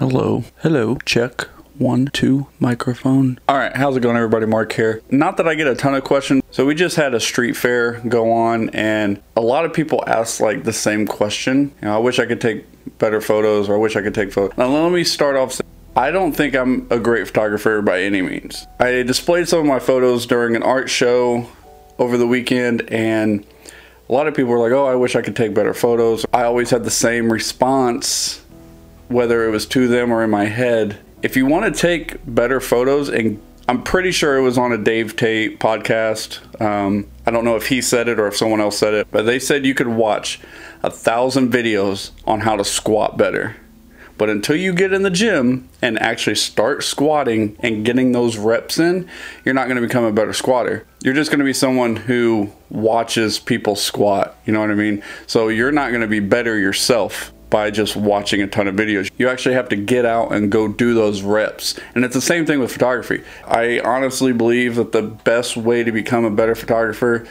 Hello. Hello. Check. One, two, microphone. All right, how's it going, everybody? Mark here. Not that I get a ton of questions. So we just had a street fair go on, and a lot of people ask like the same question. You know, I wish I could take better photos, or I wish I could take photos. Now let me start off. saying, I don't think I'm a great photographer by any means. I displayed some of my photos during an art show over the weekend, and a lot of people were like, "Oh, I wish I could take better photos." I always had the same response, whether it was to them or in my head if you want to take better photos and I'm pretty sure it was on a Dave Tate podcast. Um, I don't know if he said it or if someone else said it, but they said you could watch a thousand videos on how to squat better. But until you get in the gym and actually start squatting and getting those reps in, you're not going to become a better squatter. You're just going to be someone who watches people squat. You know what I mean? So you're not going to be better yourself by just watching a ton of videos. You actually have to get out and go do those reps. And it's the same thing with photography. I honestly believe that the best way to become a better photographer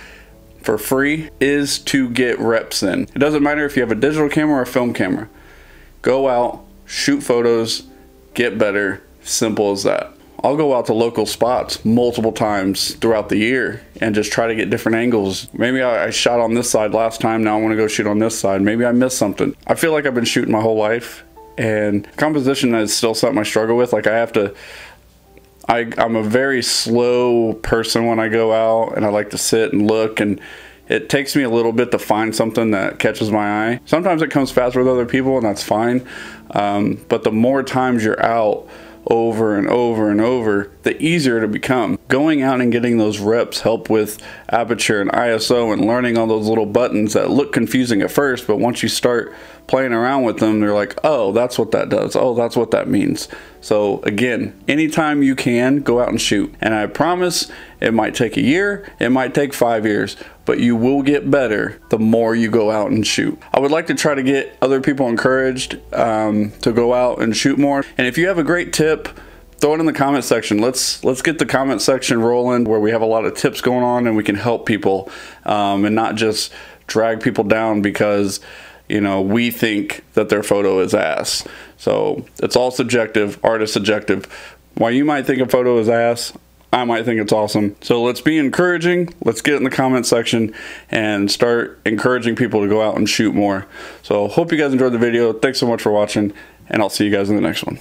for free is to get reps in. It doesn't matter if you have a digital camera or a film camera. Go out, shoot photos, get better. Simple as that. I'll go out to local spots multiple times throughout the year and just try to get different angles. Maybe I, I shot on this side last time, now I want to go shoot on this side. Maybe I missed something. I feel like I've been shooting my whole life and composition is still something I struggle with. Like I have to, I, I'm a very slow person when I go out and I like to sit and look and it takes me a little bit to find something that catches my eye. Sometimes it comes fast with other people and that's fine. Um, but the more times you're out, over and over and over, the easier to become. Going out and getting those reps help with aperture and ISO and learning all those little buttons that look confusing at first, but once you start playing around with them, they're like, oh, that's what that does. Oh, that's what that means. So again, anytime you can, go out and shoot. And I promise it might take a year, it might take five years, but you will get better the more you go out and shoot. I would like to try to get other people encouraged um, to go out and shoot more. And if you have a great tip, throw it in the comment section. Let's let's get the comment section rolling where we have a lot of tips going on and we can help people um, and not just drag people down because you know we think that their photo is ass. So it's all subjective. Art is subjective. While you might think a photo is ass, I might think it's awesome. So let's be encouraging. Let's get in the comment section and start encouraging people to go out and shoot more. So hope you guys enjoyed the video. Thanks so much for watching and I'll see you guys in the next one.